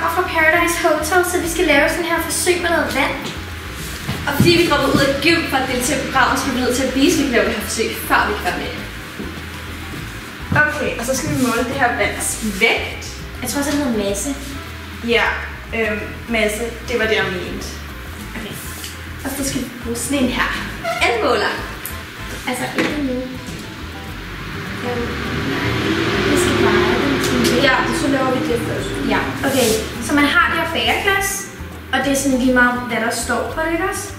kommer fra Paradise Hotel, så vi skal lave sådan her forsøg med noget vand. Og fordi vi dropper ud af gym for at deltage i programmet, så er vi nødt til at vise, at vi kan lave det her forsøg, før vi kan være med. Okay, og så skal vi måle det her vands vægt. Jeg tror også, det hedder masse. Ja, øhm, masse, det var det, jeg mente. Okay. Og så skal vi bruge sådan en her. En måler. Altså ikke nu. Øhm, Vi skal til Ja, så laver vi det først. Ja, okay og det er sådan lige meget, hvad der står på det, ikke også?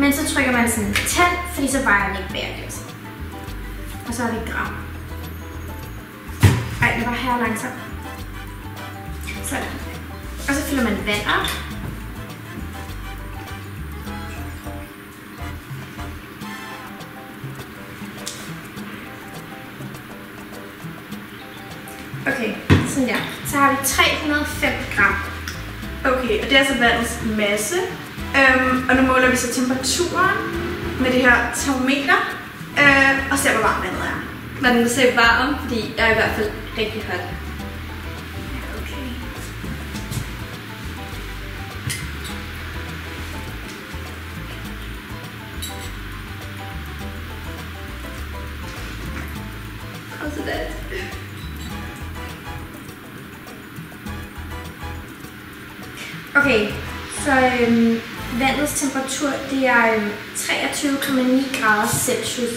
Men så trykker man sådan tand, fordi så vejer den ikke bæredygtigt. Og så er det gram. Ej, det var her langsomt. Sådan. Og så fylder man vand op. Okay, sådan der. Så har vi 305 gram. Okay, og det er altså vandets masse. Øhm, og nu måler vi så temperaturen med det her termometer. Øh, og ser, hvor varmt vandet er. Men den ser varm, fordi jeg er i hvert fald rigtig hot. Okay, så øhm, vandets temperatur, det er øhm, 23,9 grader Celsius.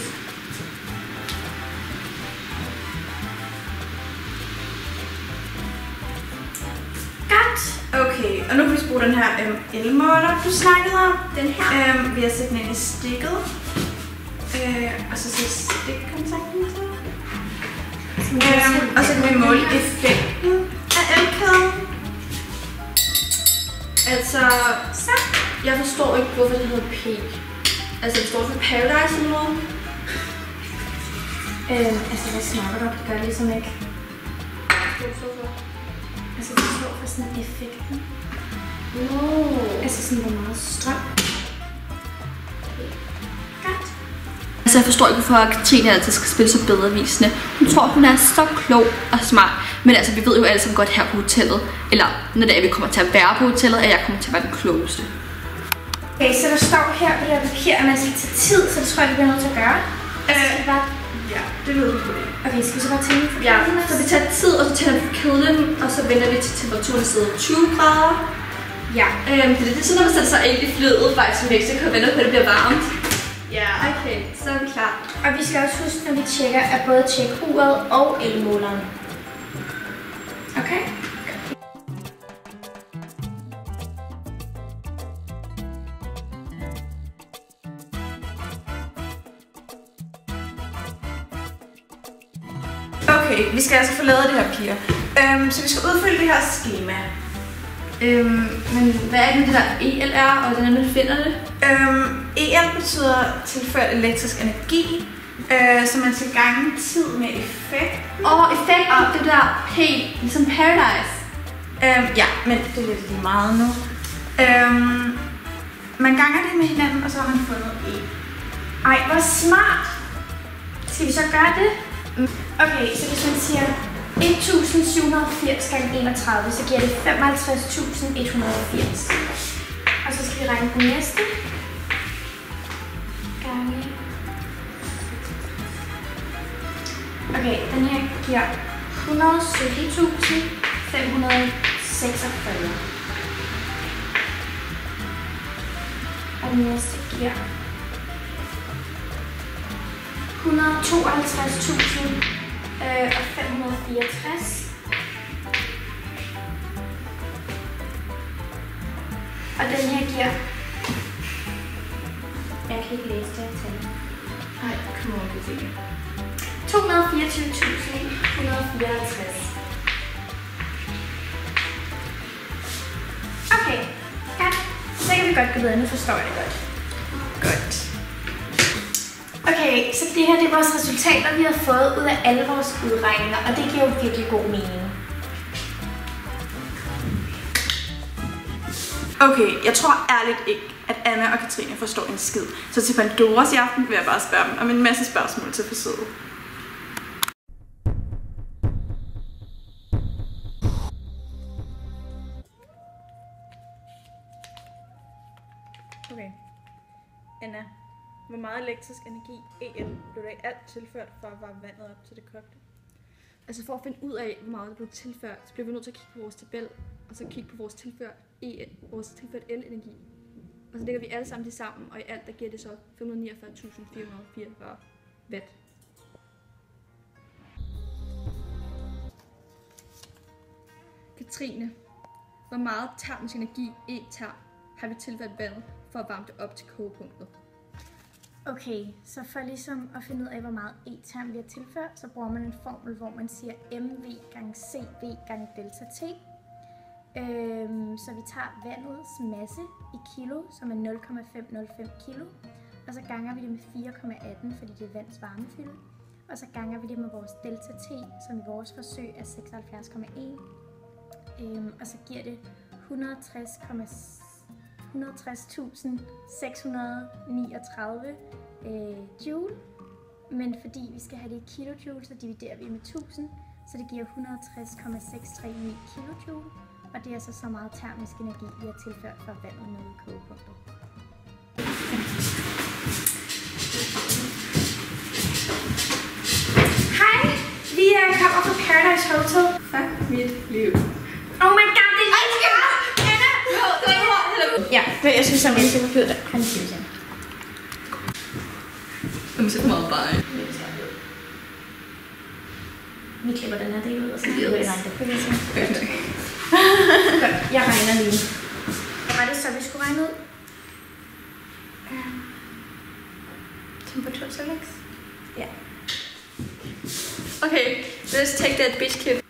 Godt. Okay, og nu kan vi bruge den her øhm, elmåler, du snakkede om. Den her. Øhm, vi har sat den ind i stikket. Øh, og så sætte stikkontakten til. Øhm, og så kan vi måle effekten af elkæden. Altså, så. Jeg forstår ikke, hvorfor det hedder P. Altså, det står for Paradise eller noget. Øhm, altså, hvad snakker du om? Det gør det ligesom ikke. Altså, det står for sådan effekten. No. Altså sådan, hvor meget strøm. Godt. Altså, jeg forstår ikke, hvorfor Katrine altid skal spille så bedrevisende. Hun tror, hun er så klog og smart. Men altså, vi ved jo alle sammen godt her på hotellet, eller når det er, vi kommer til at være på hotellet, at jeg kommer til at være den klogeste. Okay, så der står her på det her papir, at man skal tage tid, så det tror jeg, vi bliver nødt til at gøre. Vi bare... Ja, det lyder på det. Okay, skal vi så bare tænde for Ja, så vi tager tid, og så tænder vi kedlen, og så vender vi til temperaturen sidder 20 grader. Ja. Øhm, det, det er sådan, når man sætter sig ind i flyet faktisk i Mexico og venter på, at det bliver varmt. Ja. Okay, så er vi klar. Og vi skal også huske, når vi tjekker, at både tjekke uret og elmåleren. Okay? Okay, vi skal altså få lavet det her, piger. Øhm, så vi skal udfylde det her schema. Øhm, men hvad er det, det der ELR, og hvordan man finder det? Øhm, EL betyder tilført elektrisk energi, øh, så man skal gange tid med effekt. Åh, oh, effekt og det der P, ligesom Paradise. Øh, ja, men det er lidt lige meget nu. Øh, man ganger det med hinanden, og så har man fundet E. Ej, hvor smart! Skal vi så gøre det? Okay, så hvis man siger 1780 gange 31, så giver det 55.180. Og så skal vi regne på næste. Okay, den her giver 117.546. Og den næste giver 152.000 og 564. Øh, og den her giver... Jeg kan ikke læse det her tal. Nej, kom over det. 224.154. Okay, godt. Så kan vi godt gå videre. Nu forstår jeg det godt. Godt. Okay, så det her det er vores resultater, vi har fået ud af alle vores udregninger, og det giver jo virkelig god mening. Okay, jeg tror ærligt ikke, at Anna og Katrine forstår en skid. Så til Pandoras i aften vil jeg bare spørge dem om en masse spørgsmål til forsøget. Anna, hvor meget elektrisk energi, EL, blev der i alt tilført for at varme vandet op til det kogte? Altså for at finde ud af, hvor meget der blev tilført, så bliver vi nødt til at kigge på vores tabel, og så kigge på vores tilført, EL, vores tilført el-energi. Og så lægger vi alle sammen det sammen, og i alt der giver det så 549.444 watt. Katrine, hvor meget termisk energi E-term har vi tilført vandet for at varme det op til kogepunktet? Okay, så for ligesom at finde ud af, hvor meget E-term vi tilført, så bruger man en formel, hvor man siger MV gange CV gange delta T. Øhm, så vi tager vandets masse i kilo, som er 0,505 kilo, og så ganger vi det med 4,18, fordi det er vands varmefylde. Og så ganger vi det med vores delta T, som i vores forsøg er 76,1. Øhm, og så giver det 160, 160.639 øh, joule. Men fordi vi skal have det i kilojoule, så dividerer vi med 1000, så det giver 160,639 kilojoule. Og det er så så meget termisk energi, vi har tilført fra vandet nede i kogepunktet. Hej, vi er kommer fra Paradise Hotel. Fuck mit liv. Oh my god, det er lige Anna! Ja, men jeg synes, at jeg skal papiret der. Han siger det. Jamen, så kommer bare. Vi klipper den her del ud, og så Yes. vi det. Okay. Godt, jeg regner lige. Hvad var det så, vi skulle regne ud? Øhm, Temperaturtillægs? Ja. Okay, let's take that bitch clip.